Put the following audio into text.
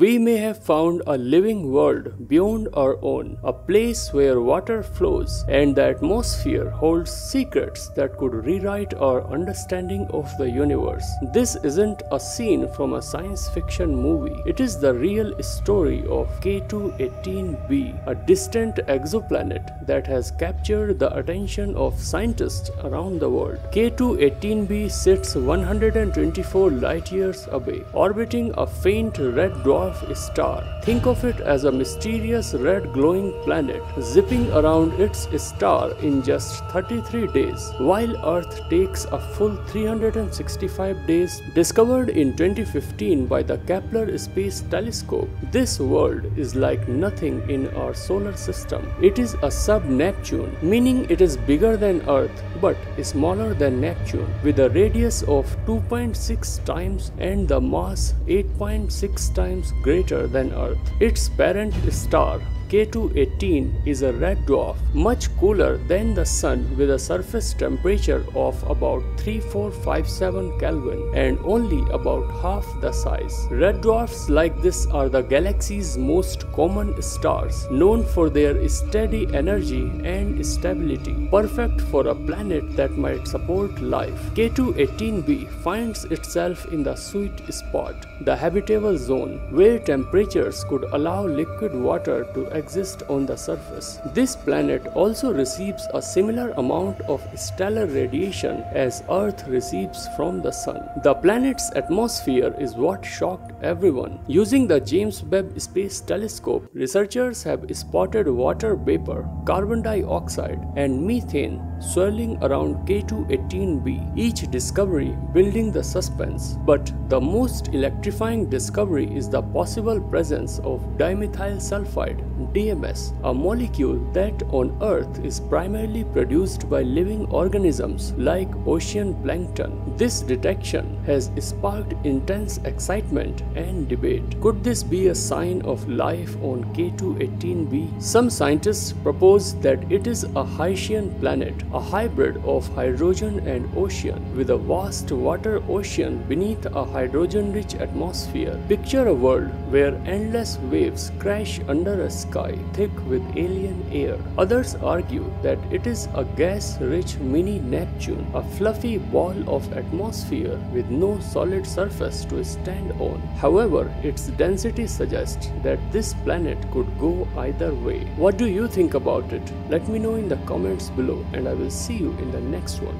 We may have found a living world beyond our own, a place where water flows and the atmosphere holds secrets that could rewrite our understanding of the universe. This isn't a scene from a science fiction movie, it is the real story of K2-18b, a distant exoplanet that has captured the attention of scientists around the world. K2-18b sits 124 light years away, orbiting a faint red dwarf star. Think of it as a mysterious red glowing planet zipping around its star in just 33 days, while Earth takes a full 365 days. Discovered in 2015 by the Kepler Space Telescope, this world is like nothing in our solar system. It is a sub Neptune, meaning it is bigger than Earth but smaller than Neptune, with a radius of 2.6 times and the mass 8.6 times greater than Earth. Its parent star K2-18 is a red dwarf, much cooler than the Sun with a surface temperature of about 3457 Kelvin and only about half the size. Red dwarfs like this are the galaxy's most common stars, known for their steady energy and stability, perfect for a planet that might support life. K2-18b finds itself in the sweet spot, the habitable zone, where temperatures could allow liquid water to exist on the surface. This planet also receives a similar amount of stellar radiation as Earth receives from the Sun. The planet's atmosphere is what shocked everyone. Using the James Webb Space Telescope, researchers have spotted water vapor, carbon dioxide, and methane swirling around K2-18b, each discovery building the suspense. But the most electrifying discovery is the possible presence of dimethyl sulfide DMS, a molecule that on Earth is primarily produced by living organisms like ocean plankton. This detection has sparked intense excitement and debate. Could this be a sign of life on K2-18b? Some scientists propose that it is a Hycean planet, a hybrid of hydrogen and ocean, with a vast water ocean beneath a hydrogen rich atmosphere. Picture a world where endless waves crash under a sky thick with alien air. Others argue that it is a gas-rich mini Neptune, a fluffy ball of atmosphere with no solid surface to stand on. However, its density suggests that this planet could go either way. What do you think about it? Let me know in the comments below and I will see you in the next one.